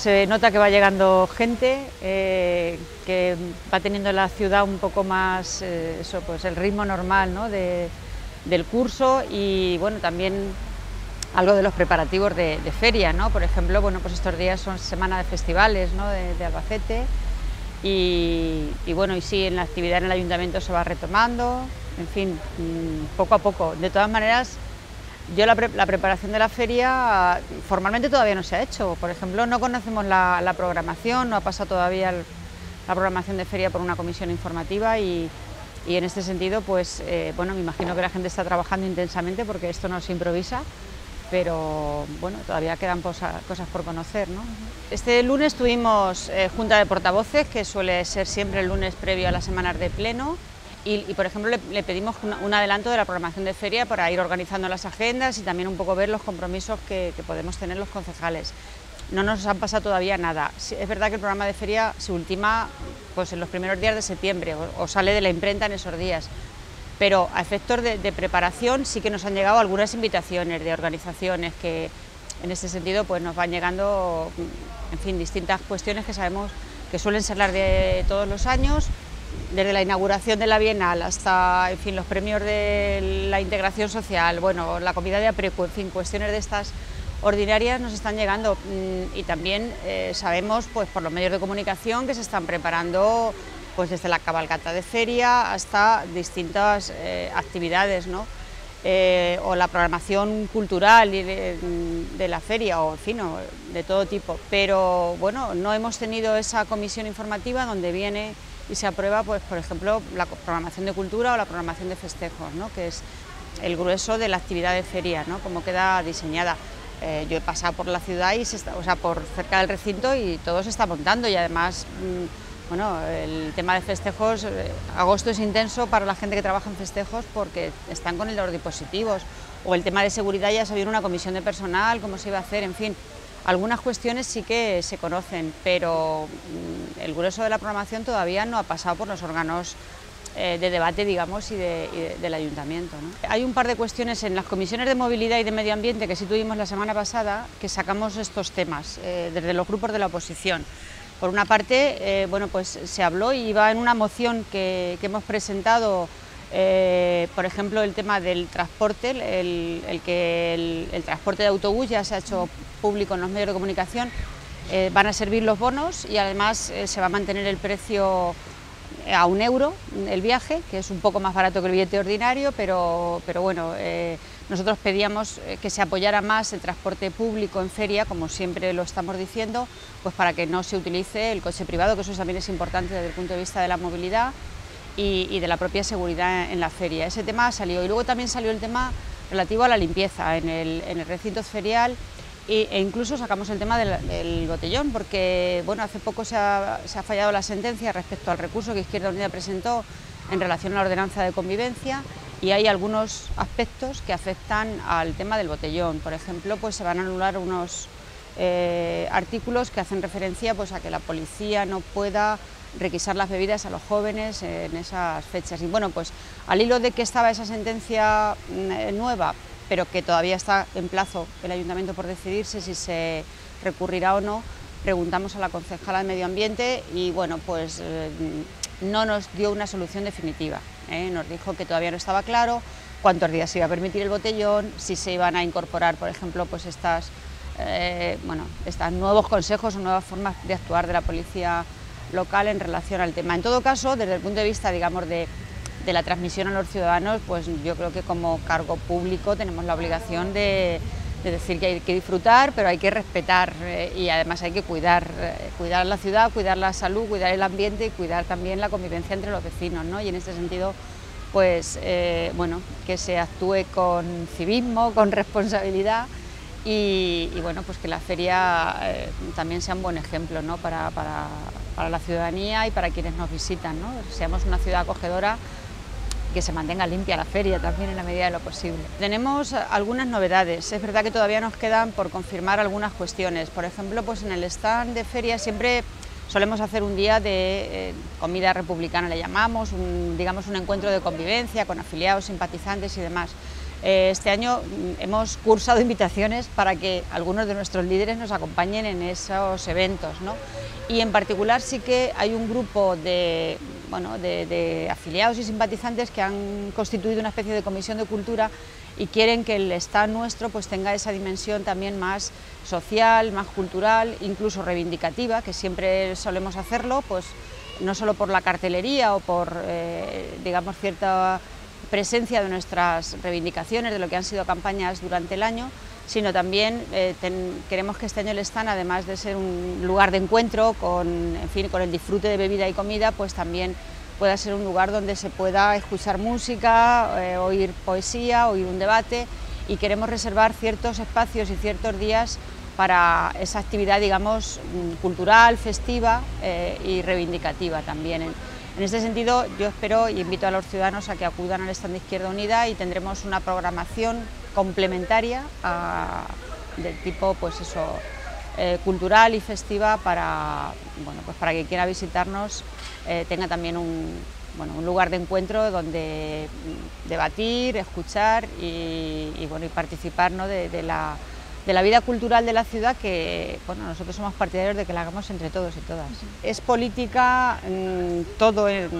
Se nota que va llegando gente, eh, que va teniendo la ciudad un poco más, eh, eso, pues el ritmo normal ¿no? del curso y bueno, también algo de los preparativos de, feria, ¿no? Por ejemplo, bueno, pues estos días son semana de festivales ¿no? de, Albacete y, y, bueno, y sí, en la actividad en el ayuntamiento se va retomando, en fin, mm, poco a poco. De todas maneras, yo la, preparación de la feria formalmente todavía no se ha hecho. Por ejemplo, no conocemos la, programación, no ha pasado todavía la programación de feria por una comisión informativa y, en este sentido, pues eh, bueno, me imagino que la gente está trabajando intensamente porque esto no se improvisa, pero bueno, todavía quedan cosas por conocer. ¿no? Este lunes tuvimos eh, junta de portavoces, que suele ser siempre el lunes previo a las semanas de pleno. Y, por ejemplo, le, pedimos un adelanto de la programación de feria para ir organizando las agendas y también un poco ver los compromisos que, podemos tener los concejales. No nos han pasado todavía nada. Es verdad que el programa de feria se ultima pues, en los primeros días de septiembre o, sale de la imprenta en esos días. Pero a efectos de, preparación sí que nos han llegado algunas invitaciones de organizaciones que en ese sentido pues, nos van llegando en fin, distintas cuestiones que sabemos que suelen ser las de todos los años desde la inauguración de la Bienal hasta en fin, los premios de la integración social, bueno, la comida de apreco, en fin, cuestiones de estas ordinarias nos están llegando mm, y también eh, sabemos pues, por los medios de comunicación que se están preparando pues, desde la cabalgata de feria hasta distintas eh, actividades, ¿no? Eh, o la programación cultural de, de, la feria, o en fin, de todo tipo. Pero bueno, no hemos tenido esa comisión informativa donde viene y se aprueba, pues, por ejemplo, la programación de cultura o la programación de festejos, ¿no? que es el grueso de la actividad de feria, ¿no? cómo queda diseñada. Eh, yo he pasado por la ciudad y se está, o sea, por cerca del recinto y todo se está montando y además, mm, bueno, el tema de festejos, eh, agosto es intenso para la gente que trabaja en festejos porque están con los dispositivos o el tema de seguridad ya se vio una comisión de personal, cómo se iba a hacer, en fin, algunas cuestiones sí que se conocen, pero mm, el grueso de la programación todavía no ha pasado por los órganos eh, de debate, digamos, y, del ayuntamiento. Hay un par de cuestiones en las comisiones de movilidad y de medio ambiente que sí tuvimos la semana pasada, que sacamos estos temas eh, desde los grupos de la oposición. Por una parte, eh, bueno, pues se habló y va en una moción que hemos presentado eh, por ejemplo, el tema del transporte, el, que el, transporte de autobús ya se ha hecho público en los medios de comunicación, eh, van a servir los bonos y además eh, se va a mantener el precio a un euro el viaje, que es un poco más barato que el billete ordinario, pero, pero bueno, nosotros pedíamos que se apoyara más el transporte público en feria, como siempre lo estamos diciendo, pues para que no se utilice el coche privado, que eso también es importante desde el punto de vista de la movilidad y, de la propia seguridad en la feria. Ese tema salió y luego también salió el tema relativo a la limpieza en el, recinto ferial e incluso sacamos el tema del, botellón porque bueno, hace poco se ha, fallado la sentencia respecto al recurso que Izquierda Unida presentó en relación a la ordenanza de convivencia y hay algunos aspectos que afectan al tema del botellón. Por ejemplo, pues se van a anular unos eh, artículos que hacen referencia pues, a que la policía no pueda requisar las bebidas a los jóvenes en esas fechas. Y bueno, pues al hilo de que estaba esa sentencia mm, eh, nueva, pero que todavía está en plazo el ayuntamiento por decidirse si se recurrirá o no, preguntamos a la concejala de Medio Ambiente y bueno, pues eh, no nos dio una solución definitiva. ¿eh? Nos dijo que todavía no estaba claro cuántos días se iba a permitir el botellón, si se iban a incorporar, por ejemplo, pues estas, bueno, estos nuevos consejos o nuevas formas de actuar de la policía local en relación al tema. En todo caso, desde el punto de vista, digamos, de, la transmisión a los ciudadanos, pues yo creo que como cargo público tenemos la obligación de, decir que hay que disfrutar, pero hay que respetar eh, y además hay que cuidar, eh, cuidar la ciudad, cuidar la salud, cuidar el ambiente y cuidar también la convivencia entre los vecinos, ¿no? Y en este sentido, pues eh, bueno, que se actúe con civismo, con responsabilidad y, bueno, pues que la feria también sea un buen ejemplo ¿no? para, para la ciudadanía y para quienes nos visitan, seamos una ciudad acogedora que se mantenga limpia la feria también en la medida de lo posible. Tenemos algunas novedades, es verdad que todavía nos quedan por confirmar algunas cuestiones, por ejemplo, pues en el stand de feria siempre solemos hacer un día de eh, comida republicana, le llamamos, digamos un encuentro de convivencia con afiliados, simpatizantes y demás. Eh, este año mm, hemos cursado invitaciones para que algunos de nuestros líderes nos acompañen en esos eventos. ¿no? Y en particular sí que hay un grupo de, bueno, de, afiliados y simpatizantes que han constituido una especie de comisión de cultura y quieren que el Estado nuestro pues, tenga esa dimensión también más social, más cultural, incluso reivindicativa, que siempre solemos hacerlo, pues no solo por la cartelería o por, eh, digamos, cierta presencia de nuestras reivindicaciones, de lo que han sido campañas durante el año, sino también eh, queremos que este año el stand, además de ser un lugar de encuentro con, en fin, con el disfrute de bebida y comida, pues también pueda ser un lugar donde se pueda escuchar música, eh, oír poesía, oír un debate y queremos reservar ciertos espacios y ciertos días para esa actividad, digamos, cultural, festiva eh, y reivindicativa también. En este sentido, yo espero y invito a los ciudadanos a que acudan al stand de Izquierda Unida y tendremos una programación complementaria del tipo, pues eso, eh, cultural y festiva para, bueno, pues para que quiera visitarnos eh, tenga también un, bueno, un lugar de encuentro donde debatir, escuchar y, bueno, y participar de la de la vida cultural de la ciudad que bueno, nosotros somos partidarios de que la hagamos entre todos y todas. Es política mm, todo en,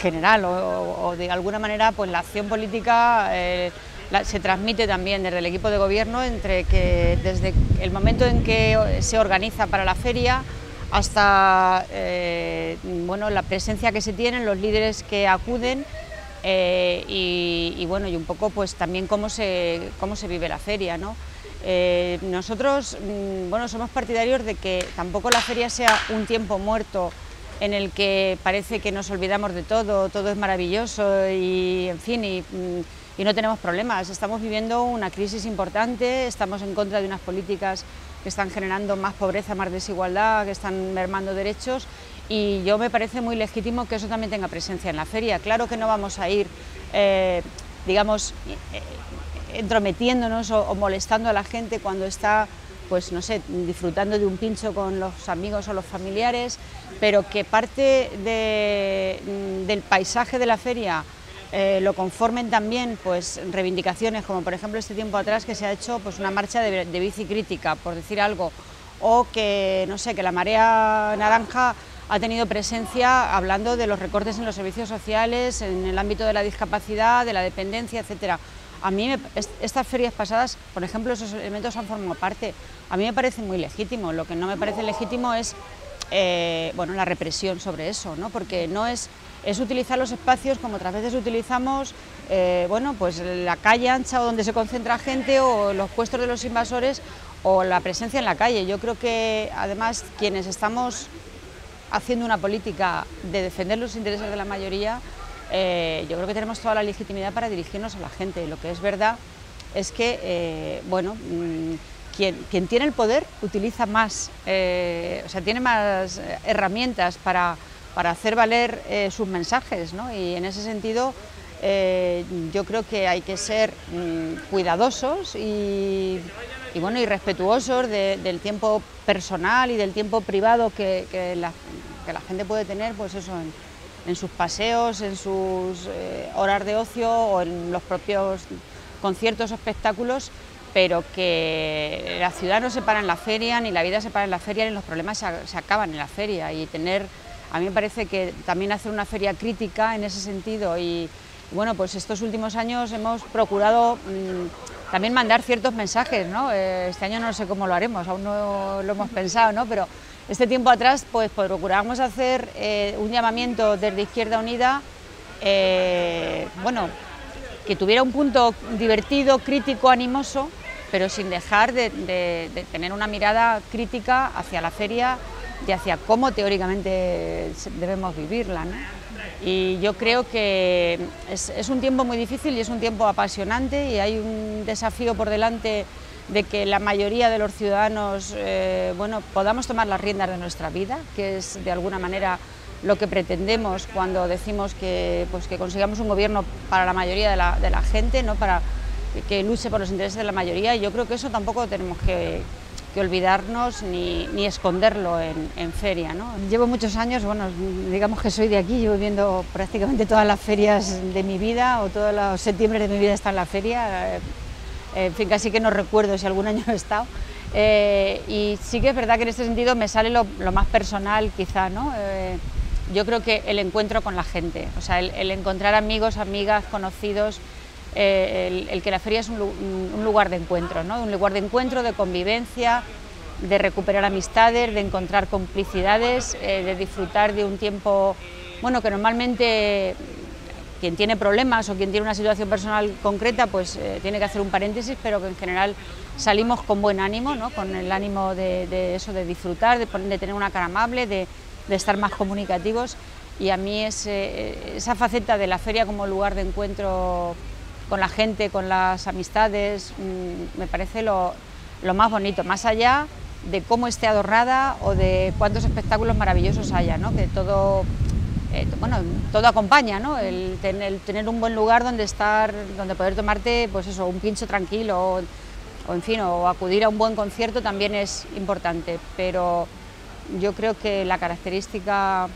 general o, de alguna manera pues la acción política eh, se transmite también desde el equipo de gobierno entre que desde el momento en que se organiza para la feria hasta eh, bueno, la presencia que se tienen, los líderes que acuden eh, y, y, bueno, y un poco pues también cómo se, cómo se vive la feria. ¿no? Eh, nosotros mm, bueno, somos partidarios de que tampoco la feria sea un tiempo muerto en el que parece que nos olvidamos de todo, todo es maravilloso y en fin, y, mm, y no tenemos problemas. Estamos viviendo una crisis importante, estamos en contra de unas políticas que están generando más pobreza, más desigualdad, que están mermando derechos y yo me parece muy legítimo que eso también tenga presencia en la feria. Claro que no vamos a ir, eh, digamos, eh, entrometiéndonos o, molestando a la gente cuando está pues no sé, disfrutando de un pincho con los amigos o los familiares, pero que parte mm, del paisaje de la feria eh, lo conformen también pues reivindicaciones como por ejemplo este tiempo atrás que se ha hecho pues una marcha de, de bici crítica por decir algo o que no sé que la marea naranja ha tenido presencia hablando de los recortes en los servicios sociales en el ámbito de la discapacidad de la dependencia etcétera a mí estas ferias pasadas, por ejemplo, esos elementos han formado parte. A mí me parece muy legítimo. Lo que no me parece legítimo es eh, bueno, la represión sobre eso, ¿no? porque no es, es utilizar los espacios como otras veces utilizamos eh, bueno, pues la calle ancha donde se concentra gente o los puestos de los invasores o la presencia en la calle. Yo creo que además quienes estamos haciendo una política de defender los intereses de la mayoría, eh, yo creo que tenemos toda la legitimidad para dirigirnos a la gente. Lo que es verdad es que, eh, bueno, mm, quien, tiene el poder utiliza más, eh, o sea, tiene más herramientas para, hacer valer sus mensajes, ¿no? Y en ese sentido, yo creo que hay que ser mm, cuidadosos y, bueno, y respetuosos del tiempo personal y del tiempo privado que, que la gente puede tener, pues eso, sus paseos, en sus eh, horas de ocio o en los propios conciertos o espectáculos, pero que la ciudad no se para en la feria, ni la vida se para en la feria, ni los problemas se, acaban en la feria. Y tener, a mí me parece que también hacer una feria crítica en ese sentido y, bueno, pues estos últimos años hemos procurado mm, también mandar ciertos mensajes, ¿no? Eh, este año no sé cómo lo haremos, aún no lo hemos pensado, ¿no? Pero este tiempo atrás pues procuramos hacer eh, un llamamiento desde Izquierda Unida, eh, bueno, que tuviera un punto divertido, crítico, animoso, pero sin dejar de, tener una mirada crítica hacia la feria y hacia cómo teóricamente debemos vivirla. Y yo creo que es un tiempo muy difícil y es un tiempo apasionante y hay un desafío por delante de que la mayoría de los ciudadanos eh, bueno, podamos tomar las riendas de nuestra vida, que es de alguna manera lo que pretendemos cuando decimos que, pues, que consigamos un gobierno para la mayoría de la, de la gente, ¿no? para que luche por los intereses de la mayoría, y yo creo que eso tampoco tenemos que, olvidarnos ni, ni esconderlo en, en feria. ¿no? Llevo muchos años, bueno, digamos que soy de aquí, llevo viendo prácticamente todas las ferias de mi vida o todos los septiembre de mi vida está en la feria. En fin, casi que no recuerdo si algún año he estado. Eh, y sí que es verdad que en este sentido me sale lo, más personal quizá, ¿no? Eh, yo creo que el encuentro con la gente, o sea, el, encontrar amigos, amigas, conocidos, eh, el, que la feria es un, un, lugar de encuentro, ¿no? un lugar de encuentro, de convivencia, de recuperar amistades, de encontrar complicidades, de disfrutar de un tiempo, bueno, que normalmente quien tiene problemas o quien tiene una situación personal concreta, pues eh, tiene que hacer un paréntesis, pero que en general salimos con buen ánimo, ¿no? con el ánimo de, eso, de disfrutar, de, tener una cara amable, de, estar más comunicativos. Y a mí es, eh, esa faceta de la feria como lugar de encuentro con la gente, con las amistades, mmm, me parece lo, lo, más bonito, más allá de cómo esté adornada o de cuántos espectáculos maravillosos haya, ¿no? que todo, eh, bueno, todo acompaña, ¿no? el, ten, tener un buen lugar donde estar, donde poder tomarte pues eso, un pincho tranquilo o, en fin, o acudir a un buen concierto también es importante, pero yo creo que la característica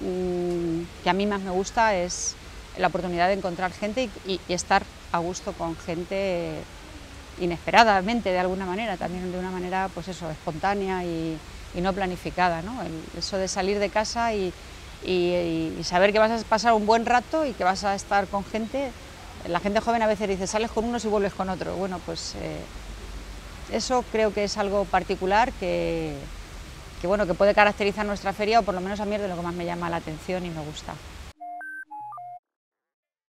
mmm, que a mí más me gusta es la oportunidad de encontrar gente y, y, estar a gusto con gente inesperadamente de alguna manera, también de una manera pues eso, espontánea y, y no planificada. ¿no? Eso de salir de casa y, saber que vas a pasar un buen rato y que vas a estar con gente. La gente joven a veces dice, sales con unos y vuelves con otros. Bueno, pues eh, eso creo que es algo particular que, que, bueno, que puede caracterizar nuestra feria o por lo menos a mí es de lo que más me llama la atención y me gusta.